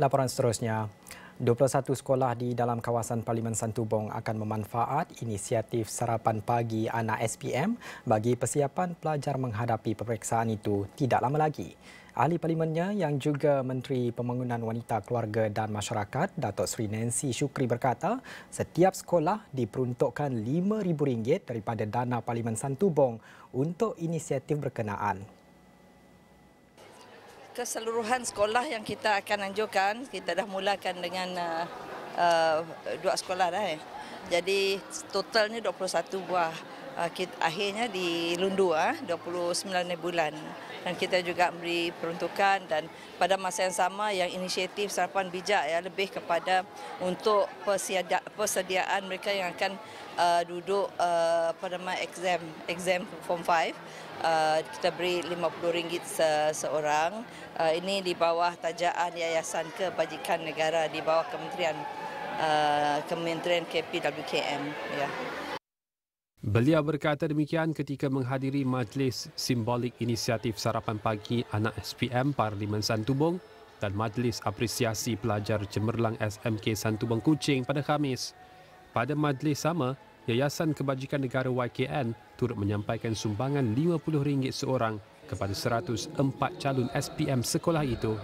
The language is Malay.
Laporan seterusnya, 21 sekolah di dalam kawasan Parlimen Santubong akan memanfaat inisiatif sarapan pagi anak SPM bagi persiapan pelajar menghadapi peperiksaan itu tidak lama lagi. Ahli Parlimennya yang juga Menteri Pembangunan Wanita Keluarga dan Masyarakat, Datuk Seri Nancy Shukri berkata, setiap sekolah diperuntukkan RM5,000 daripada dana Parlimen Santubong untuk inisiatif berkenaan keseluruhan sekolah yang kita akan anjurkan, kita dah mulakan dengan uh, uh, dua sekolah dah. Eh. Jadi totalnya 21 buah. Kita, akhirnya di Lundu, uh, 29 bulan. Dan kita juga beri peruntukan dan pada masa yang sama yang inisiatif sarapan bijak ya lebih kepada untuk persediaan mereka yang akan uh, duduk uh, pada exam exam form 5 uh, kita beri RM50 se seorang. Uh, ini di bawah tajaan Yayasan Kebajikan Negara di bawah Kementerian uh, Kementerian KPWKM ya Beliau berkata demikian ketika menghadiri majlis simbolik inisiatif sarapan pagi anak SPM Parlimen Santubong dan majlis apresiasi pelajar cemerlang SMK Santubong Kuching pada Khamis. Pada majlis sama, Yayasan Kebajikan Negara YKN turut menyampaikan sumbangan RM50 seorang kepada 104 calon SPM sekolah itu